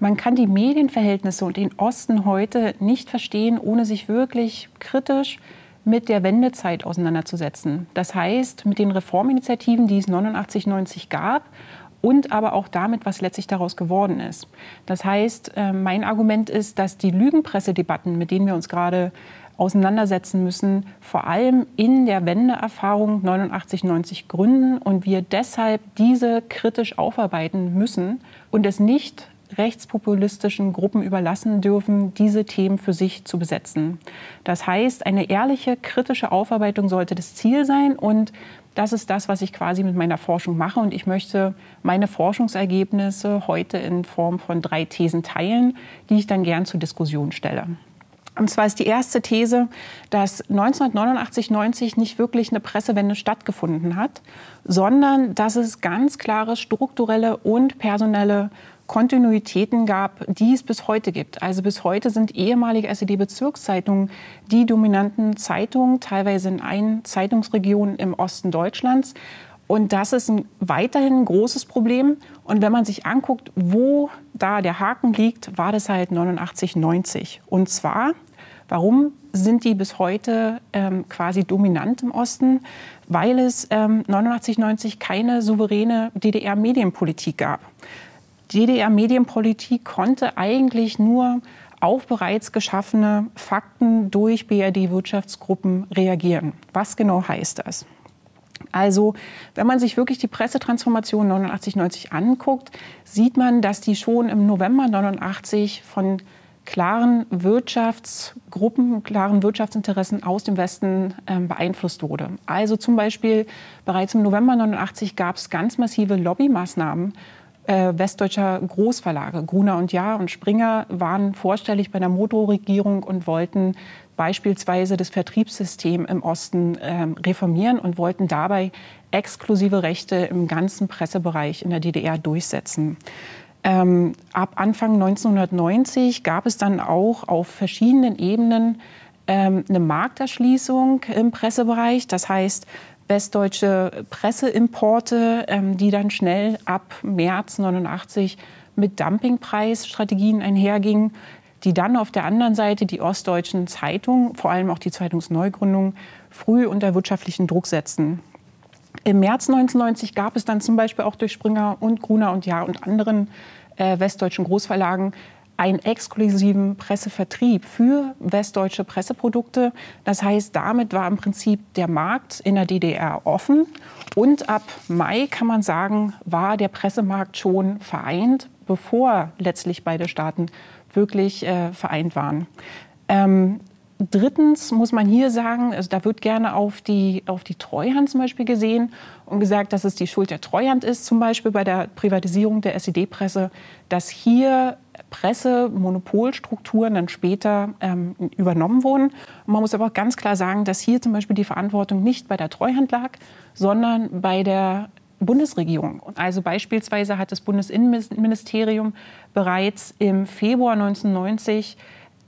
Man kann die Medienverhältnisse und den Osten heute nicht verstehen, ohne sich wirklich kritisch mit der Wendezeit auseinanderzusetzen. Das heißt, mit den Reforminitiativen, die es 89, 90 gab und aber auch damit, was letztlich daraus geworden ist. Das heißt, äh, mein Argument ist, dass die Lügenpressedebatten, mit denen wir uns gerade auseinandersetzen müssen, vor allem in der Wendeerfahrung 89, 90 gründen und wir deshalb diese kritisch aufarbeiten müssen und es nicht rechtspopulistischen Gruppen überlassen dürfen, diese Themen für sich zu besetzen. Das heißt, eine ehrliche, kritische Aufarbeitung sollte das Ziel sein und das ist das, was ich quasi mit meiner Forschung mache. Und ich möchte meine Forschungsergebnisse heute in Form von drei Thesen teilen, die ich dann gern zur Diskussion stelle. Und zwar ist die erste These, dass 1989, 90 nicht wirklich eine Pressewende stattgefunden hat, sondern dass es ganz klare strukturelle und personelle Kontinuitäten gab, die es bis heute gibt. Also bis heute sind ehemalige SED-Bezirkszeitungen die dominanten Zeitungen, teilweise in ein Zeitungsregion im Osten Deutschlands. Und das ist ein, weiterhin ein großes Problem. Und wenn man sich anguckt, wo da der Haken liegt, war das halt 89, 90. Und zwar, warum sind die bis heute ähm, quasi dominant im Osten? Weil es ähm, 89, 90 keine souveräne DDR-Medienpolitik gab. DDR-Medienpolitik konnte eigentlich nur auf bereits geschaffene Fakten durch BRD-Wirtschaftsgruppen reagieren. Was genau heißt das? Also, wenn man sich wirklich die Pressetransformation 89-90 anguckt, sieht man, dass die schon im November 89 von klaren Wirtschaftsgruppen, klaren Wirtschaftsinteressen aus dem Westen äh, beeinflusst wurde. Also zum Beispiel bereits im November 89 gab es ganz massive Lobbymaßnahmen äh, westdeutscher Großverlage. Gruner und Jahr und Springer waren vorstellig bei der Motorregierung und wollten beispielsweise das Vertriebssystem im Osten äh, reformieren und wollten dabei exklusive Rechte im ganzen Pressebereich in der DDR durchsetzen. Ähm, ab Anfang 1990 gab es dann auch auf verschiedenen Ebenen ähm, eine Markterschließung im Pressebereich. Das heißt, westdeutsche Presseimporte, ähm, die dann schnell ab März 89 mit Dumpingpreisstrategien einhergingen, die dann auf der anderen Seite die ostdeutschen Zeitungen, vor allem auch die Zeitungsneugründung, früh unter wirtschaftlichen Druck setzten. Im März 1990 gab es dann zum Beispiel auch durch Springer und Gruner und Ja und anderen äh, westdeutschen Großverlagen einen exklusiven Pressevertrieb für westdeutsche Presseprodukte. Das heißt, damit war im Prinzip der Markt in der DDR offen. Und ab Mai kann man sagen, war der Pressemarkt schon vereint, bevor letztlich beide Staaten wirklich äh, vereint waren. Ähm, Drittens muss man hier sagen, also da wird gerne auf die, auf die Treuhand zum Beispiel gesehen und gesagt, dass es die Schuld der Treuhand ist, zum Beispiel bei der Privatisierung der SED-Presse, dass hier Pressemonopolstrukturen dann später ähm, übernommen wurden. Und man muss aber auch ganz klar sagen, dass hier zum Beispiel die Verantwortung nicht bei der Treuhand lag, sondern bei der Bundesregierung. Also beispielsweise hat das Bundesinnenministerium bereits im Februar 1990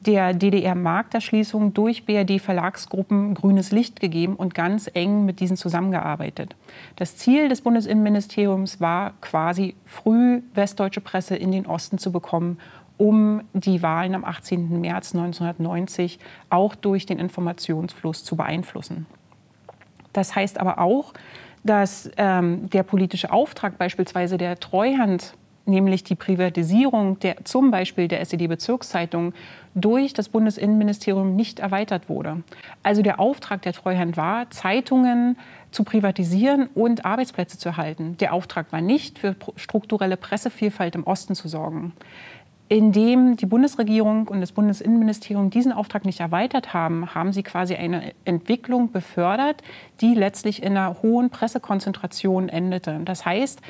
der DDR-Markterschließung durch BRD-Verlagsgruppen grünes Licht gegeben und ganz eng mit diesen zusammengearbeitet. Das Ziel des Bundesinnenministeriums war quasi früh westdeutsche Presse in den Osten zu bekommen, um die Wahlen am 18. März 1990 auch durch den Informationsfluss zu beeinflussen. Das heißt aber auch, dass ähm, der politische Auftrag beispielsweise der Treuhand nämlich die Privatisierung der, zum Beispiel der SED-Bezirkszeitung durch das Bundesinnenministerium nicht erweitert wurde. Also der Auftrag der Treuhand war, Zeitungen zu privatisieren und Arbeitsplätze zu erhalten. Der Auftrag war nicht, für strukturelle Pressevielfalt im Osten zu sorgen. Indem die Bundesregierung und das Bundesinnenministerium diesen Auftrag nicht erweitert haben, haben sie quasi eine Entwicklung befördert, die letztlich in einer hohen Pressekonzentration endete. Das heißt,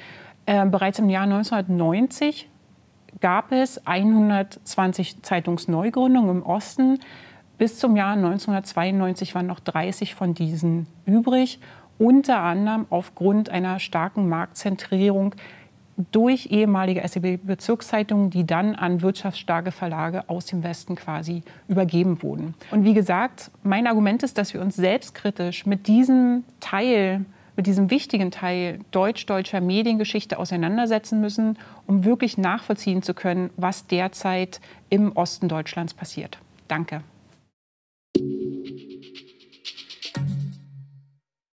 äh, bereits im Jahr 1990 gab es 120 Zeitungsneugründungen im Osten. Bis zum Jahr 1992 waren noch 30 von diesen übrig, unter anderem aufgrund einer starken Marktzentrierung durch ehemalige SEB-Bezirkszeitungen, die dann an wirtschaftsstarke Verlage aus dem Westen quasi übergeben wurden. Und wie gesagt, mein Argument ist, dass wir uns selbstkritisch mit diesem Teil mit diesem wichtigen Teil deutsch-deutscher Mediengeschichte auseinandersetzen müssen, um wirklich nachvollziehen zu können, was derzeit im Osten Deutschlands passiert. Danke.